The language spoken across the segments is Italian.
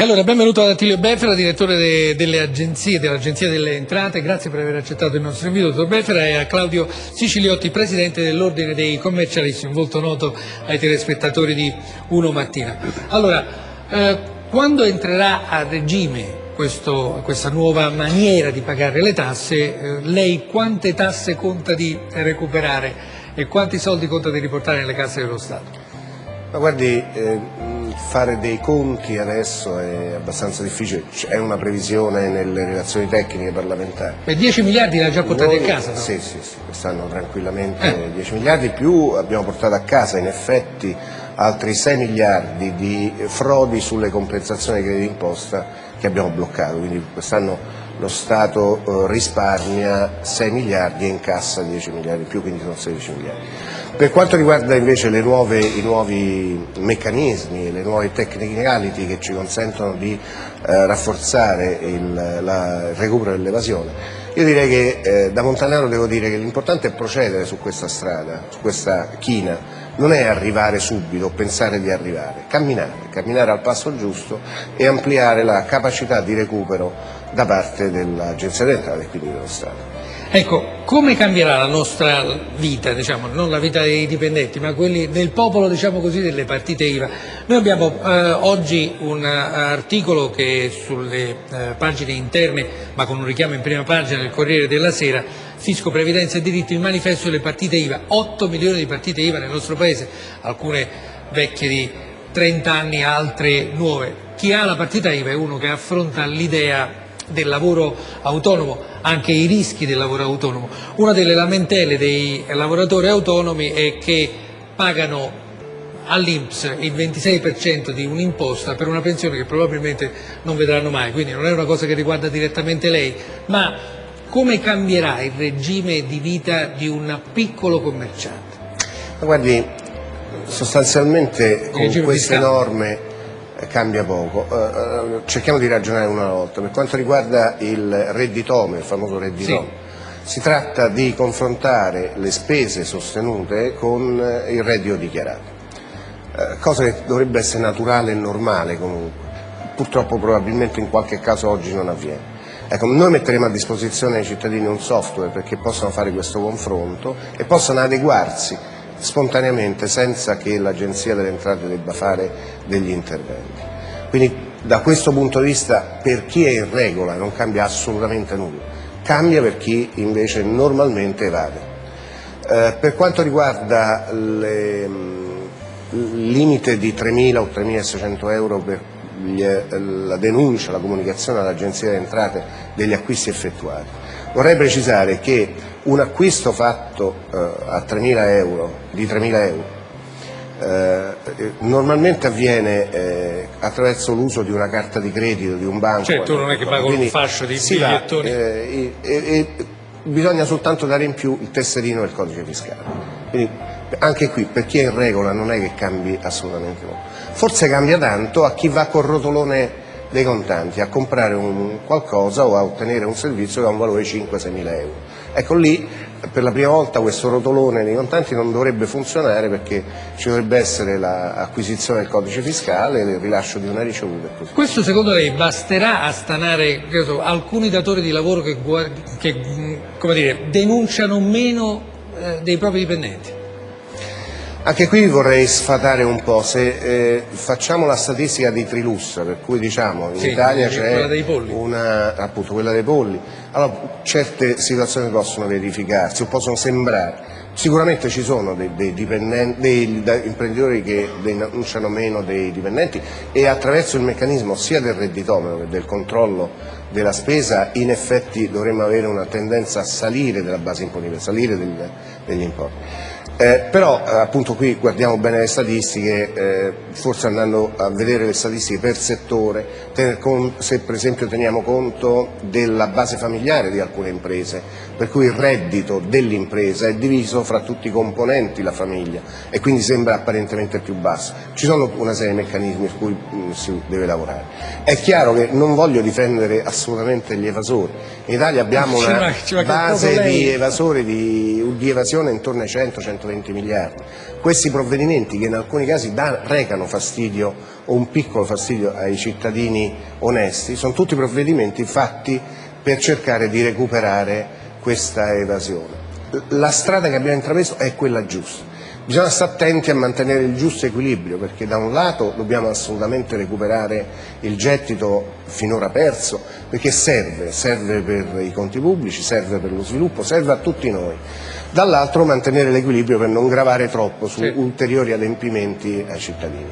E allora benvenuto ad Attilio Beffera, direttore de, delle agenzie, dell'Agenzia delle Entrate, grazie per aver accettato il nostro invito, dottor Beffera, e a Claudio Siciliotti, presidente dell'Ordine dei Commercialisti, un volto noto ai telespettatori di Uno Mattina. Allora, eh, quando entrerà a regime questo, questa nuova maniera di pagare le tasse, eh, lei quante tasse conta di recuperare e quanti soldi conta di riportare nelle casse dello Stato? Ma guardi, eh, fare dei conti adesso è abbastanza difficile, è una previsione nelle relazioni tecniche parlamentari. Per 10 miliardi l'ha già portati Noi- a casa? no? Sì, sì, sì, quest'anno tranquillamente Eh. 10 miliardi, più abbiamo portato a casa in effetti altri 6 miliardi di frodi sulle compensazioni di credito d'imposta che abbiamo bloccato, quindi quest'anno lo Stato eh, risparmia 6 miliardi e incassa 10 miliardi in più, quindi sono 16 miliardi. Per quanto riguarda invece nuove- i nuovi meccanismi, le nuove technicality che ci consentono di eh, rafforzare il, la- il recupero dell'evasione, io direi che eh, da Montanaro devo dire che l'importante è procedere su questa strada, su questa china, non è arrivare subito o pensare di arrivare, camminare, camminare al passo giusto e ampliare la capacità di recupero da parte dell'Agenzia delle Entrate e quindi dello Stato. Ecco, come cambierà la nostra vita, diciamo, non la vita dei dipendenti, ma quelli del popolo, diciamo così, delle partite IVA? Noi abbiamo eh, oggi un eh, articolo che sulle eh, pagine interne, ma con un richiamo in prima pagina del Corriere della Sera, Fisco, Previdenza e Diritti, il manifesto delle partite IVA, 8 milioni di partite IVA nel nostro Paese, alcune vecchie di 30 anni, altre nuove. Chi ha la partita IVA è uno che affronta l'idea del lavoro autonomo, anche i rischi del lavoro autonomo. Una delle lamentele dei lavoratori autonomi è che pagano all'Inps il 26% di un'imposta per una pensione che probabilmente non vedranno mai, quindi non è una cosa che riguarda direttamente lei, ma come cambierà il regime di vita di un piccolo commerciante? Guardi, sostanzialmente con queste norme cambia poco. Eh, eh, cerchiamo di ragionare una volta. Per quanto riguarda il redditome, il famoso redditome, si tratta di confrontare le spese sostenute con eh, il reddito dichiarato, Eh, cosa che dovrebbe essere naturale e normale comunque. Purtroppo probabilmente in qualche caso oggi non avviene. Ecco, noi metteremo a disposizione ai cittadini un software perché possano fare questo confronto e possano adeguarsi spontaneamente senza che l'Agenzia delle Entrate debba fare degli interventi. Quindi da questo punto di vista per chi è in regola non cambia assolutamente nulla, cambia per chi invece normalmente evade. Eh, per quanto riguarda mh, il limite di 3.000 o 3.600 euro per gli- eh, la denuncia, la comunicazione all'Agenzia delle Entrate degli acquisti effettuati, vorrei precisare che un acquisto fatto eh, a 3.000 euro, di 3.000 euro eh, eh, normalmente avviene eh, attraverso l'uso di una carta di credito di un banco. Certo, non è che paga un fascio di si va, bigliettoni. eh, e, e- bisogna soltanto dare in più il tesserino del codice fiscale. Quindi anche qui per chi è in regola non è che cambi assolutamente molto. Forse cambia tanto a chi va col rotolone dei contanti a comprare un qualcosa o a ottenere un servizio che ha un valore di 5-6 mila euro. Ecco lì per la prima volta questo rotolone dei contanti non dovrebbe funzionare perché ci dovrebbe essere l'acquisizione del codice fiscale, il rilascio di una ricevuta e così. Questo secondo lei basterà a stanare so, alcuni datori di lavoro che, che, dire, denunciano meno eh, dei propri dipendenti? Anche qui vorrei sfatare un po', se eh, facciamo la statistica di Trilus, per cui diciamo in Sì, Italia c'è dei una, appunto quella dei polli, allora certe situazioni possono verificarsi o possono sembrare, sicuramente ci sono dei, dei dipendenti- dei- da- imprenditori che denunciano meno dei dipendenti e attraverso il meccanismo sia del redditometro che del controllo della spesa in effetti dovremmo avere una tendenza a salire della base imponibile, a salire del- degli importi. Eh, però eh, appunto qui guardiamo bene le statistiche, eh, forse andando a vedere le statistiche per settore, tener con- se per esempio teniamo conto della base familiare di alcune imprese, per cui il reddito dell'impresa è diviso fra tutti i componenti la famiglia e quindi sembra apparentemente più basso. Ci sono una serie di meccanismi su cui mh, si deve lavorare. È chiaro che non voglio difendere assolutamente gli evasori, in Italia abbiamo una base di evasori di, di evasione intorno ai 100-120 120 miliardi. Questi provvedimenti che in alcuni casi da, recano fastidio o un piccolo fastidio ai cittadini onesti sono tutti provvedimenti fatti per cercare di recuperare questa evasione. La strada che abbiamo intrapreso è quella giusta. Bisogna stare attenti a mantenere il giusto equilibrio perché da un lato dobbiamo assolutamente recuperare il gettito finora perso perché serve, serve per i conti pubblici, serve per lo sviluppo, serve a tutti noi. Dall'altro mantenere l'equilibrio per non gravare troppo su sì. ulteriori adempimenti ai cittadini.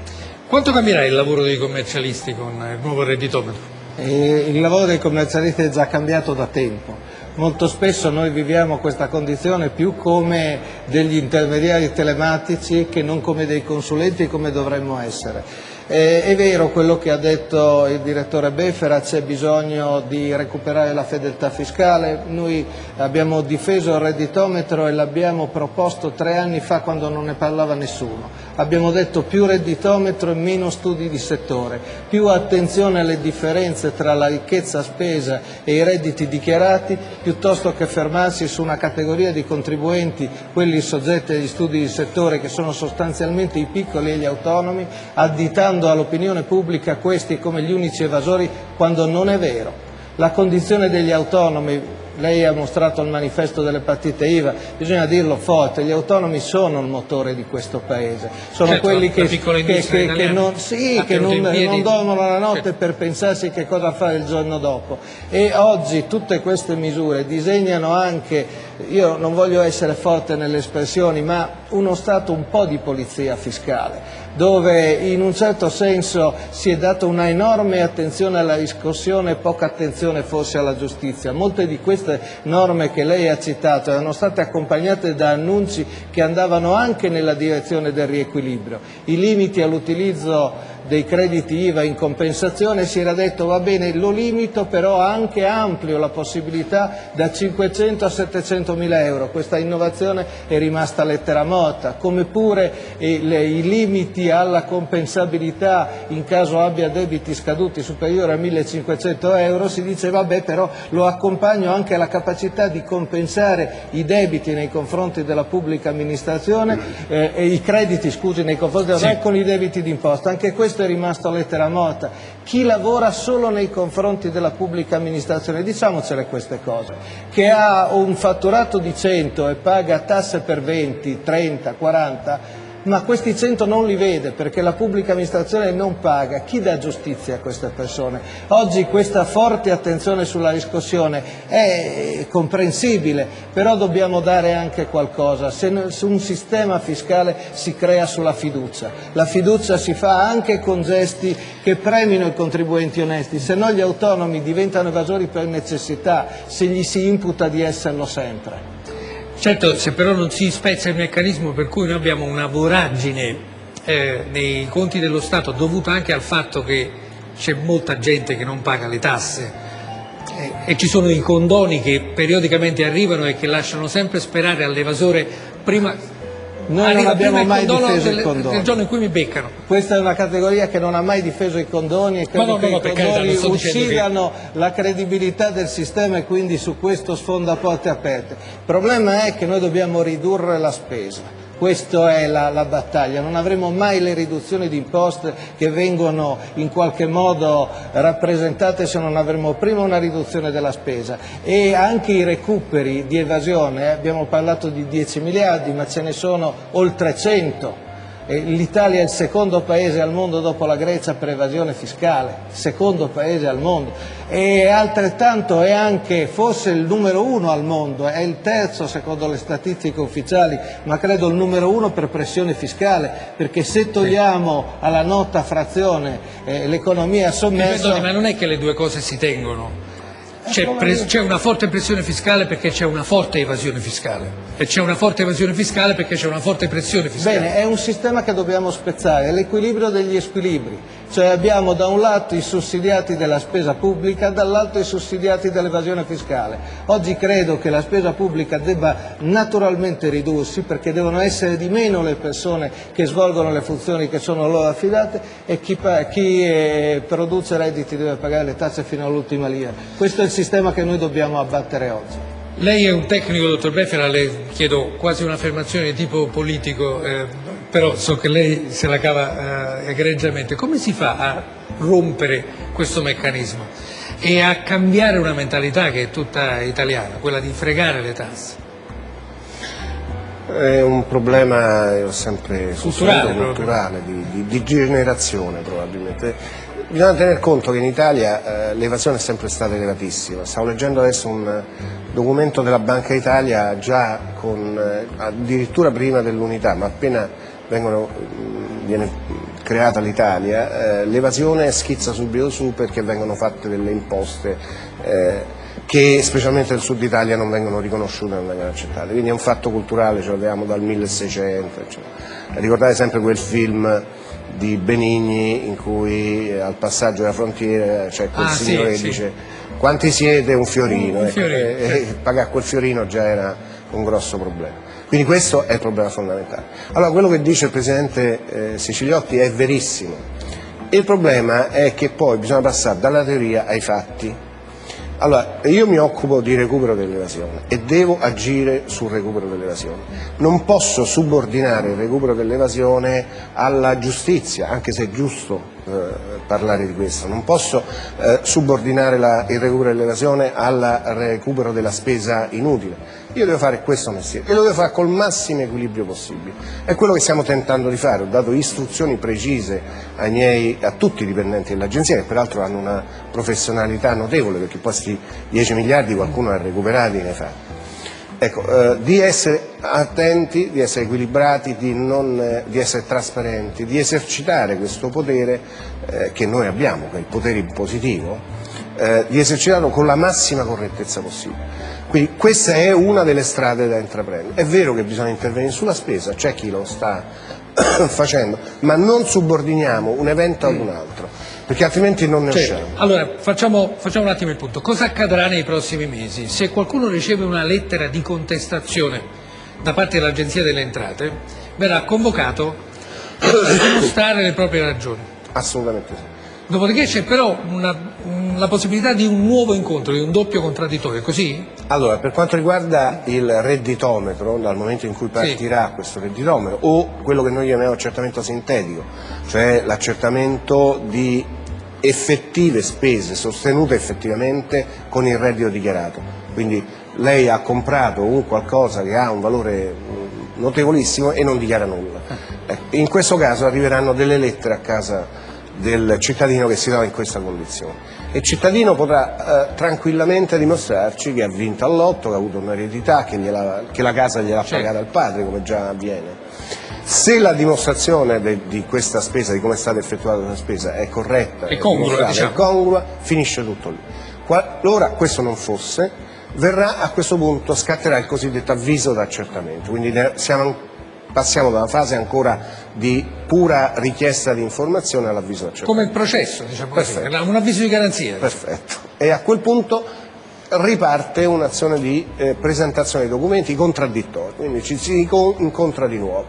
Quanto cambierà il lavoro dei commercialisti con il nuovo redditometro? Eh, il lavoro dei commercialisti è già cambiato da tempo molto spesso noi viviamo questa condizione più come degli intermediari telematici che non come dei consulenti come dovremmo essere. Eh, è vero quello che ha detto il direttore Beffera, c'è bisogno di recuperare la fedeltà fiscale, noi abbiamo difeso il redditometro e l'abbiamo proposto tre anni fa quando non ne parlava nessuno. Abbiamo detto più redditometro e meno studi di settore, più attenzione alle differenze tra la ricchezza spesa e i redditi dichiarati, piuttosto che fermarsi su una categoria di contribuenti, quelli soggetti agli studi di settore che sono sostanzialmente i piccoli e gli autonomi, additando presentando all'opinione pubblica questi come gli unici evasori quando non è vero. La condizione degli autonomi lei ha mostrato il manifesto delle partite IVA, bisogna dirlo forte, gli autonomi sono il motore di questo Paese, sono certo, quelli che, che, che, che, non, sì, non, non, dormono la notte certo. per pensarsi che cosa fare il giorno dopo e oggi tutte queste misure disegnano anche, io non voglio essere forte nelle espressioni, ma uno Stato un po' di polizia fiscale, dove in un certo senso si è data una enorme attenzione alla riscossione e poca attenzione forse alla giustizia. Molte di queste norme che lei ha citato erano state accompagnate da annunci che andavano anche nella direzione del riequilibrio. I limiti all'utilizzo dei crediti IVA in compensazione si era detto va bene lo limito però anche amplio la possibilità da 500 a 700 mila euro, questa innovazione è rimasta lettera morta, come pure i, le, i limiti alla compensabilità in caso abbia debiti scaduti superiori a 1500 euro, si dice vabbè però lo accompagno anche alla capacità di compensare i debiti nei confronti della pubblica amministrazione eh, e i crediti scusi nei confronti della sì. con i debiti d'imposta, anche questo questo è rimasto lettera morta. Chi lavora solo nei confronti della pubblica amministrazione, diciamocele queste cose, che ha un fatturato di 100 e paga tasse per 20, 30, 40, ma questi 100 non li vede perché la pubblica amministrazione non paga. Chi dà giustizia a queste persone? Oggi questa forte attenzione sulla riscossione è comprensibile, però dobbiamo dare anche qualcosa. Se un sistema fiscale si crea sulla fiducia, la fiducia si fa anche con gesti che premino i contribuenti onesti, se no gli autonomi diventano evasori per necessità, se gli si imputa di esserlo sempre. Certo, se però non si spezza il meccanismo per cui noi abbiamo una voragine eh, nei conti dello Stato dovuta anche al fatto che c'è molta gente che non paga le tasse eh, e ci sono i condoni che periodicamente arrivano e che lasciano sempre sperare all'evasore prima noi non abbiamo mai difeso il condono. Nel giorno in cui mi beccano. Questa è una categoria che non ha mai difeso i condoni e credo no, no, che no, i condoni uccidano che... la credibilità del sistema e quindi su questo sfonda porte aperte. Il problema è che noi dobbiamo ridurre la spesa questa è la, la, battaglia, non avremo mai le riduzioni di imposte che vengono in qualche modo rappresentate se non avremo prima una riduzione della spesa. E anche i recuperi di evasione, eh, abbiamo parlato di 10 miliardi ma ce ne sono oltre 100 L'Italia è il secondo paese al mondo dopo la Grecia per evasione fiscale, secondo paese al mondo. E altrettanto è anche forse il numero uno al mondo, è il terzo secondo le statistiche ufficiali, ma credo il numero uno per pressione fiscale, perché se togliamo alla nota frazione eh, l'economia sommersa... Ma non è che le due cose si tengono c'è, una forte pressione fiscale perché c'è una forte evasione fiscale e c'è una forte evasione fiscale perché c'è una forte pressione fiscale. Bene, è un sistema che dobbiamo spezzare, è l'equilibrio degli squilibri, cioè abbiamo da un lato i sussidiati della spesa pubblica, dall'altro i sussidiati dell'evasione fiscale. Oggi credo che la spesa pubblica debba naturalmente ridursi perché devono essere di meno le persone che svolgono le funzioni che sono loro affidate e chi, chi eh, produce redditi deve pagare le tasse fino all'ultima lira. Questo è il sistema che noi dobbiamo abbattere oggi. Lei è un tecnico, dottor Beffera, le chiedo quasi un'affermazione di tipo politico, eh, però so che lei se la cava eh, egregiamente. Come si fa a rompere questo meccanismo e a cambiare una mentalità che è tutta italiana, quella di fregare le tasse? È un problema, ho sempre culturale, culturale di, di, di generazione probabilmente Bisogna tener conto che in Italia eh, l'evasione è sempre stata elevatissima. Stavo leggendo adesso un documento della Banca Italia già con, eh, addirittura prima dell'unità, ma appena vengono, viene creata l'Italia, eh, l'evasione schizza subito su perché vengono fatte delle imposte eh, che specialmente nel sud Italia non vengono riconosciute, non vengono accettate. Quindi è un fatto culturale, ce l'abbiamo dal 1600. Eccetera. Ricordate sempre quel film di Benigni in cui eh, al passaggio della frontiera c'è quel ah, signore sì, che sì. dice quanti siete? Un fiorino, un, un fiorino ecco, e, e pagare quel fiorino già era un grosso problema. Quindi questo è il problema fondamentale. Allora quello che dice il Presidente eh, Siciliotti è verissimo, il problema è che poi bisogna passare dalla teoria ai fatti allora, io mi occupo di recupero dell'evasione e devo agire sul recupero dell'evasione. Non posso subordinare il recupero dell'evasione alla giustizia, anche se è giusto eh, parlare di questo. Non posso eh, subordinare la, il recupero dell'evasione al recupero della spesa inutile. Io devo fare questo mestiere e lo devo fare col massimo equilibrio possibile. È quello che stiamo tentando di fare. Ho dato istruzioni precise miei, a tutti i dipendenti dell'agenzia, che peraltro hanno una professionalità notevole, perché poi questi 10 miliardi qualcuno ha recuperati nei fatti. Ecco, eh, di essere attenti, di essere equilibrati, di, non, eh, di, essere trasparenti, di esercitare questo potere eh, che noi abbiamo, che è il potere impositivo, eh, di esercitarlo con la massima correttezza possibile. Quindi questa è una delle strade da intraprendere. È vero che bisogna intervenire sulla spesa, c'è chi lo sta facendo, ma non subordiniamo un evento ad un altro perché altrimenti non ne usciamo. Allora, facciamo, facciamo, un attimo il punto. Cosa accadrà nei prossimi mesi? Se qualcuno riceve una lettera di contestazione da parte dell'Agenzia delle Entrate, verrà convocato a dimostrare le proprie ragioni. Assolutamente sì. Dopodiché c'è però una, la possibilità di un nuovo incontro, di un doppio contraddittorio, così? Allora, per quanto riguarda il redditometro, dal momento in cui partirà sì. questo redditometro, o quello che noi chiamiamo accertamento sintetico, cioè l'accertamento di effettive spese sostenute effettivamente con il reddito dichiarato. Quindi lei ha comprato un qualcosa che ha un valore mm, notevolissimo e non dichiara nulla. Ecco, in questo caso arriveranno delle lettere a casa del cittadino che si trova in questa condizione e il cittadino potrà eh, tranquillamente dimostrarci che ha vinto all'otto, che ha avuto un'eredità, che, che, la casa gliel'ha certo. pagata il padre come già avviene se la dimostrazione de, di questa spesa, di come è stata effettuata questa spesa è corretta e congrua, diciamo. congrua, finisce tutto lì. Qualora questo non fosse, verrà a questo punto, scatterà il cosiddetto avviso d'accertamento, quindi siamo, passiamo da una fase ancora di pura richiesta di informazione all'avviso d'accertamento. Come il processo, diciamo così, un avviso di garanzia. Perfetto. E a quel punto riparte un'azione di eh, presentazione dei documenti contraddittori, quindi ci si incontra di nuovo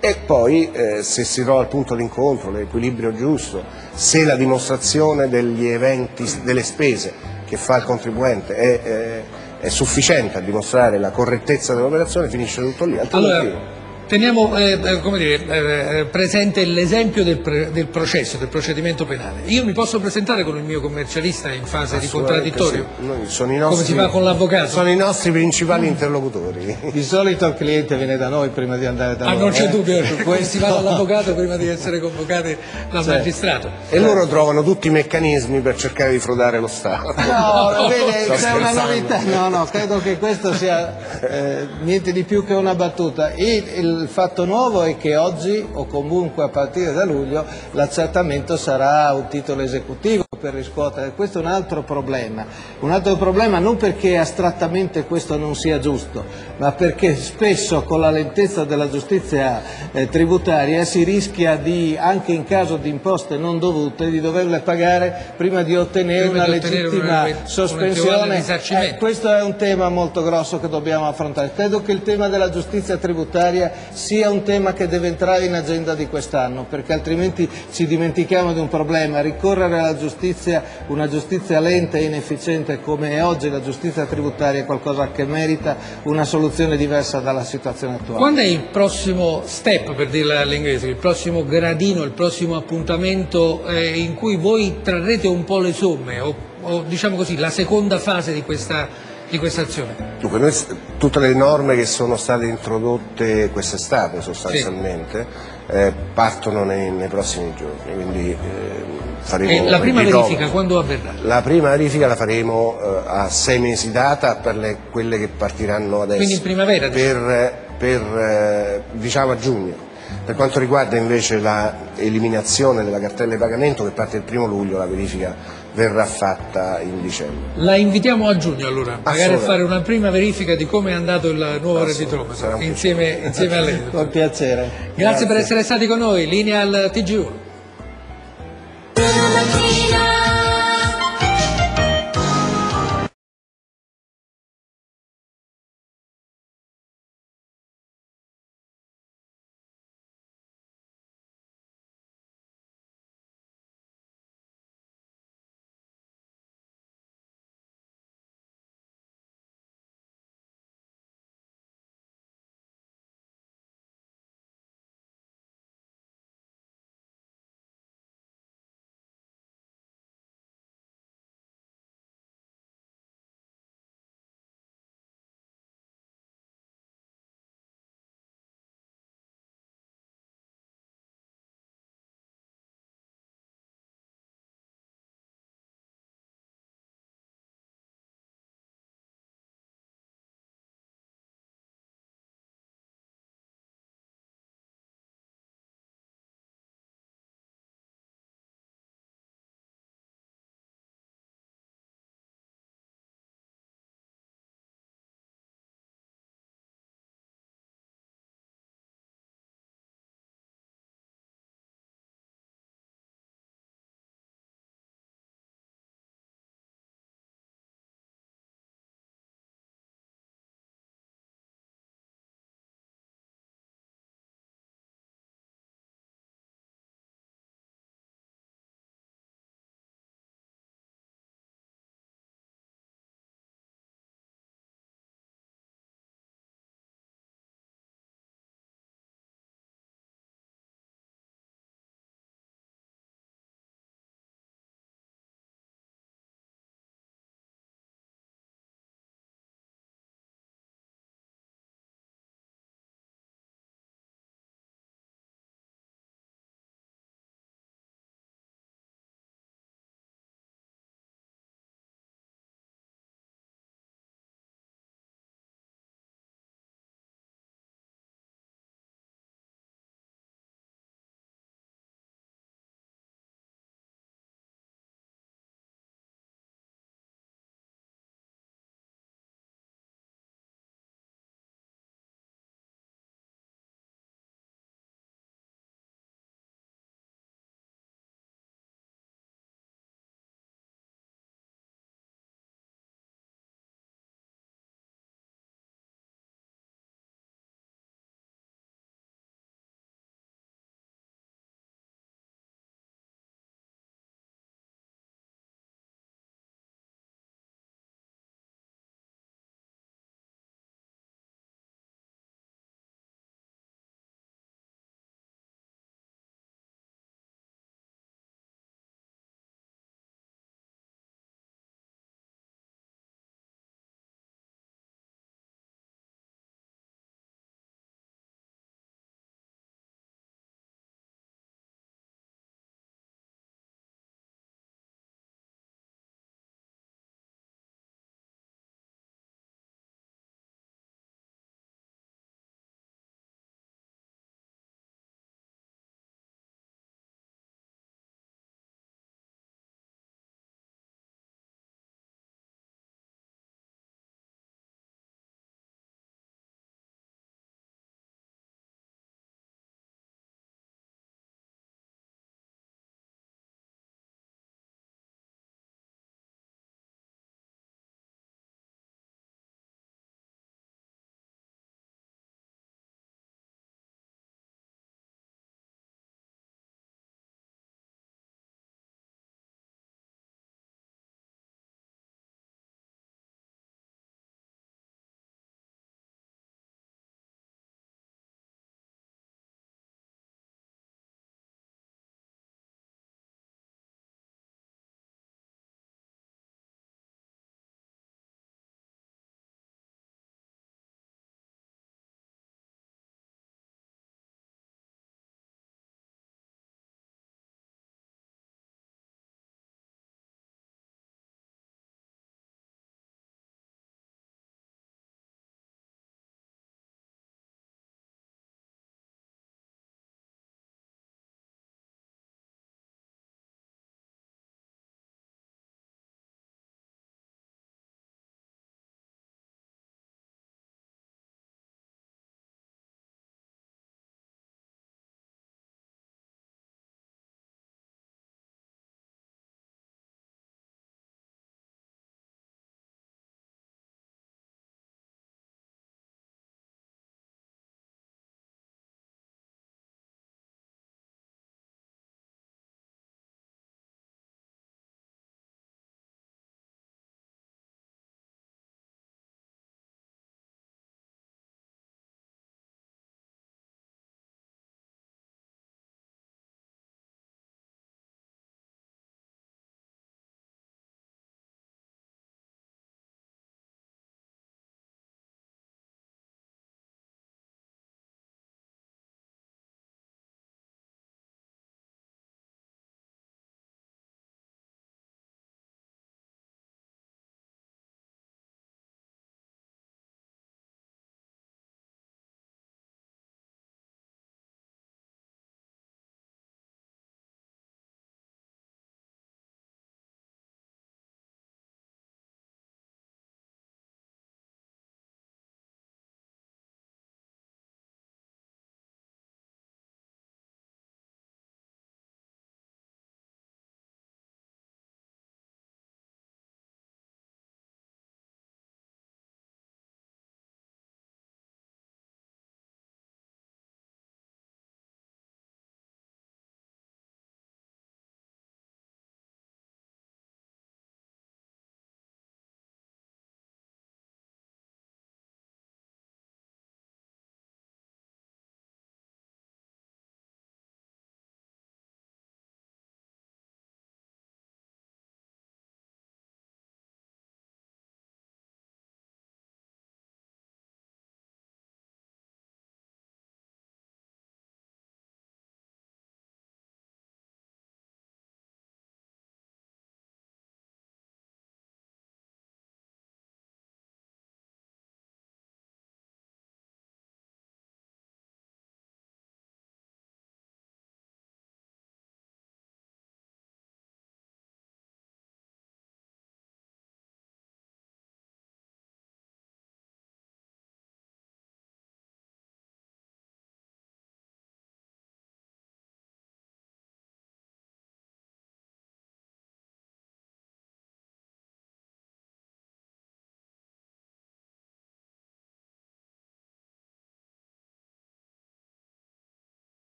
e poi eh, se si trova il punto d'incontro, l'equilibrio giusto, se la dimostrazione degli eventi, delle spese che fa il contribuente è, è, è sufficiente a dimostrare la correttezza dell'operazione, finisce tutto lì. Allora, Teniamo eh, eh dire, eh, eh, presente l'esempio del, del, processo, del procedimento penale. Io mi posso presentare con il mio commercialista in fase di contraddittorio? Sì. Nostri, Come si fa con l'avvocato? Sono i nostri principali interlocutori. Di solito il cliente viene da noi prima di andare da ah, noi. Ah, non c'è eh? dubbio, si va dall'avvocato prima di essere convocati dal cioè. magistrato. E loro trovano tutti i meccanismi per cercare di frodare lo Stato. No, vede, c'è una novità. No, no, credo che questo sia eh, niente di più che una battuta. Il, il il fatto nuovo è che oggi o comunque a partire da luglio l'accertamento sarà un titolo esecutivo per riscuotere. Questo è un altro problema, un altro problema non perché astrattamente questo non sia giusto, ma perché spesso con la lentezza della giustizia eh, tributaria si rischia di, anche in caso di imposte non dovute, di doverle pagare prima di ottenere prima una di legittima una, sospensione. Eh, questo è un tema molto grosso che dobbiamo affrontare. Credo che il tema della giustizia tributaria sia un tema che deve entrare in agenda di quest'anno, perché altrimenti ci dimentichiamo di un problema. Ricorrere alla giustizia, una giustizia lenta e inefficiente come è oggi la giustizia tributaria è qualcosa che merita una soluzione diversa dalla situazione attuale. Quando è il prossimo step, per dirla all'inglese, il prossimo gradino, il prossimo appuntamento eh, in cui voi trarrete un po' le somme o, o diciamo così la seconda fase di questa di questa azione? Dunque, noi, tutte le norme che sono state introdotte quest'estate sostanzialmente sì. eh, partono nei, nei, prossimi giorni, quindi eh, faremo... E la prima verifica quando avverrà? La prima verifica la faremo eh, a sei mesi data per le, quelle che partiranno adesso. Quindi in primavera? Diciamo. Per, per eh, diciamo a giugno. Per quanto riguarda invece l'eliminazione della cartella di pagamento che parte il primo luglio, la verifica verrà fatta in dicembre. La invitiamo a giugno allora, magari a fare una prima verifica di come è andato il nuovo redditometro insieme, insieme a lei. Con piacere. Grazie, Grazie, per essere stati con noi, linea al TG1. Medina